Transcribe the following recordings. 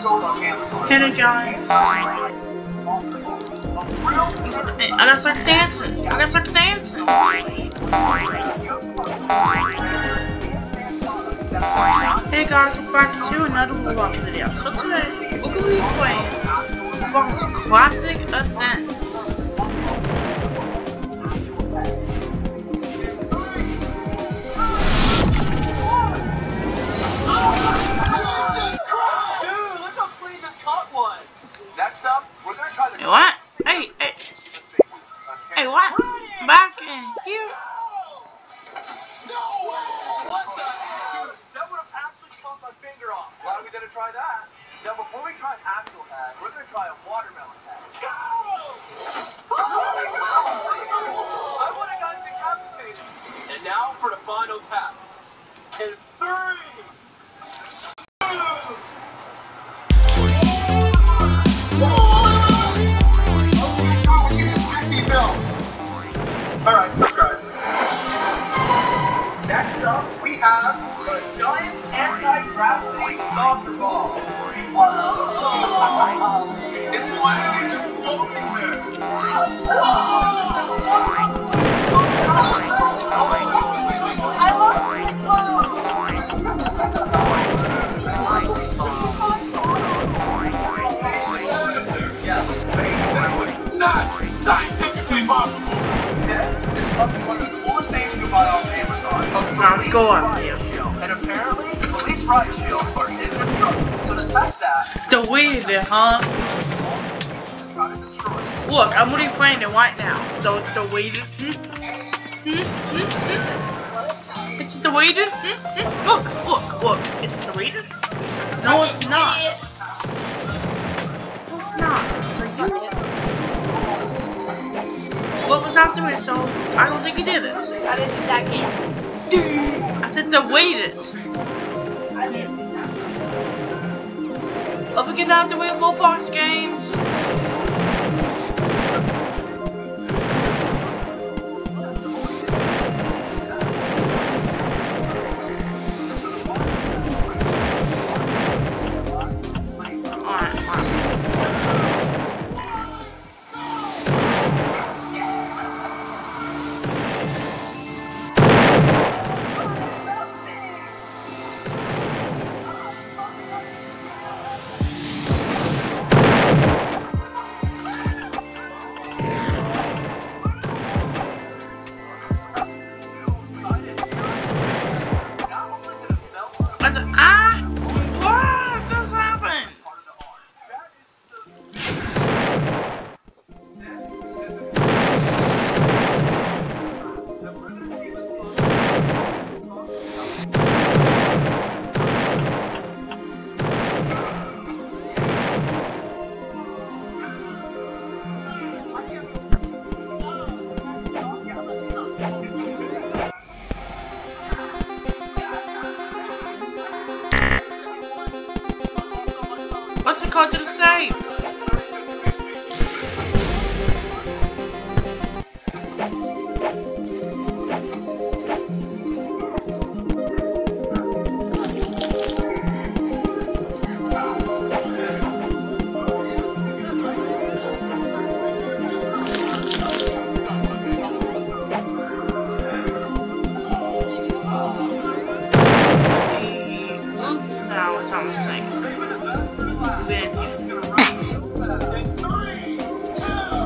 Guys. Hey, I gotta start dancing. I gotta start dancing. Hey guys, welcome back to another vlog video. So today, we're gonna be playing Roblox Classic Event. We're gonna try a watermelon head. I decapitated. And now for the final tap. In three, Alright. Next up, we have the giant anti-gravity soccer ball. Not scientifically possible. This is probably one of the coolest things you can buy off Amazon. Now let's go up. And The weird, huh? just gotta destroy it. Look, I'm already playing it right now. So it's the weighted. Hmm? Hmm? Hmm? Hmm? It's the weighted. Hmm? Hmm? Look, look, look. It's the weighted. No, it's not. No, it's not. So you. What was after it? So I don't think you did it. I didn't do that game. I said to weight it. Up again now to win Roblox games. Alright, What's the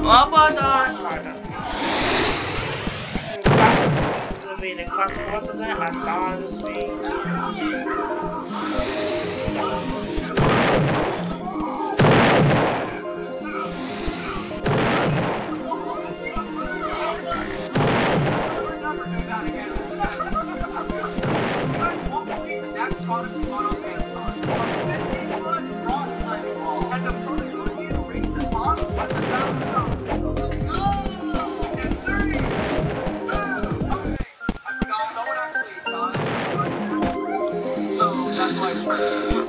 Up our doors, harder. This will be the consequence of that. I thought this week.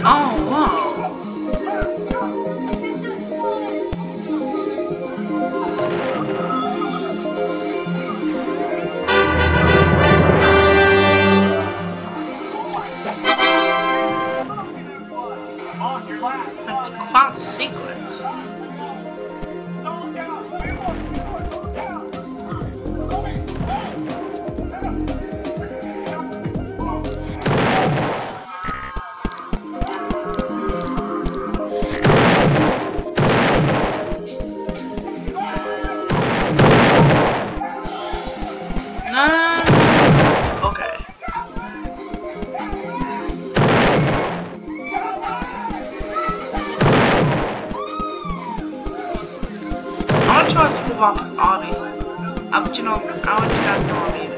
Oh. choice box audio. to audio audio.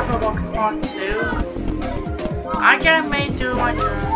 Papa will come on. I got made do my.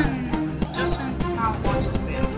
Justin, Justin's not watching this.